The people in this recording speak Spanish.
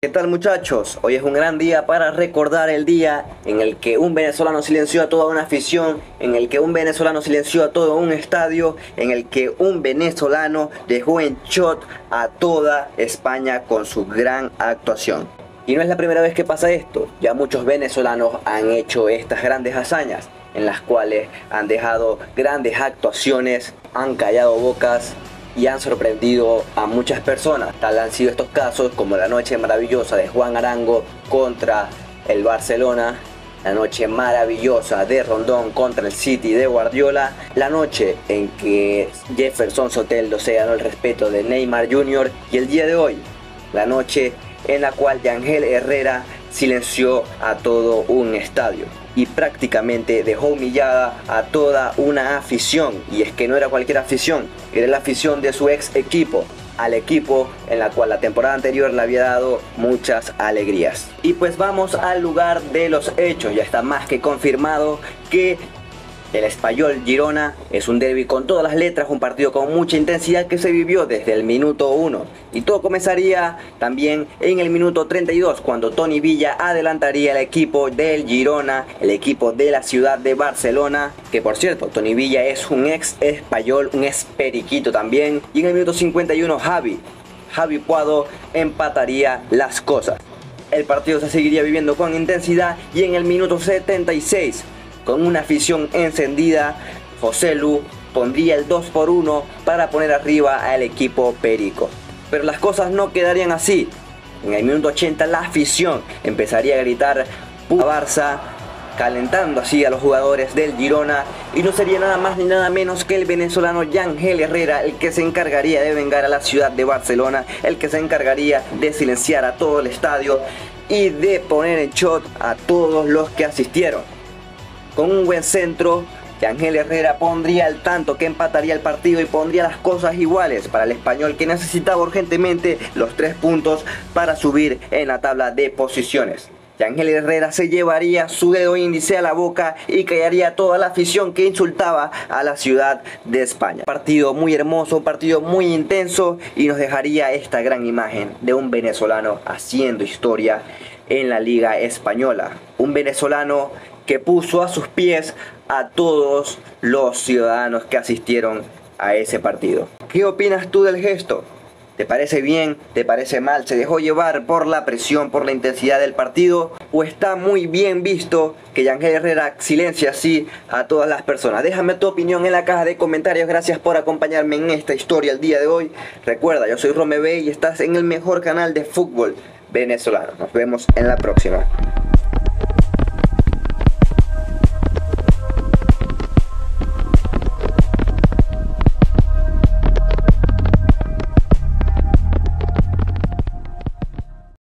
¿Qué tal muchachos? Hoy es un gran día para recordar el día en el que un venezolano silenció a toda una afición, en el que un venezolano silenció a todo un estadio, en el que un venezolano dejó en shot a toda España con su gran actuación. Y no es la primera vez que pasa esto, ya muchos venezolanos han hecho estas grandes hazañas, en las cuales han dejado grandes actuaciones, han callado bocas y han sorprendido a muchas personas. Tal han sido estos casos como la noche maravillosa de Juan Arango contra el Barcelona, la noche maravillosa de Rondón contra el City de Guardiola, la noche en que Jefferson Soteldo se ganó el respeto de Neymar Jr. y el día de hoy, la noche en la cual Yangel Herrera silenció a todo un estadio y prácticamente dejó humillada a toda una afición. Y es que no era cualquier afición, era la afición de su ex equipo, al equipo en la cual la temporada anterior le había dado muchas alegrías. Y pues vamos al lugar de los hechos, ya está más que confirmado que el español Girona es un derby con todas las letras, un partido con mucha intensidad que se vivió desde el minuto 1. Y todo comenzaría también en el minuto 32 cuando Tony Villa adelantaría el equipo del Girona, el equipo de la ciudad de Barcelona, que por cierto Tony Villa es un ex español, un ex periquito también. Y en el minuto 51 Javi, Javi Puado empataría las cosas. El partido se seguiría viviendo con intensidad y en el minuto 76 con una afición encendida, José Lu pondría el 2 por 1 para poner arriba al equipo Perico. Pero las cosas no quedarían así. En el minuto 80 la afición empezaría a gritar a Barça, calentando así a los jugadores del Girona y no sería nada más ni nada menos que el venezolano Yangel Herrera el que se encargaría de vengar a la ciudad de Barcelona, el que se encargaría de silenciar a todo el estadio y de poner en shot a todos los que asistieron con un buen centro que Ángel Herrera pondría el tanto que empataría el partido y pondría las cosas iguales para el español que necesitaba urgentemente los tres puntos para subir en la tabla de posiciones. Y Ángel Herrera se llevaría su dedo índice a la boca y callaría toda la afición que insultaba a la ciudad de España. Partido muy hermoso, un partido muy intenso y nos dejaría esta gran imagen de un venezolano haciendo historia en la liga española. Un venezolano que puso a sus pies a todos los ciudadanos que asistieron a ese partido. ¿Qué opinas tú del gesto? ¿Te parece bien? ¿Te parece mal? ¿Se dejó llevar por la presión, por la intensidad del partido? ¿O está muy bien visto que Yangel Herrera silencia así a todas las personas? Déjame tu opinión en la caja de comentarios. Gracias por acompañarme en esta historia el día de hoy. Recuerda, yo soy Rome B y estás en el mejor canal de fútbol venezolano. Nos vemos en la próxima.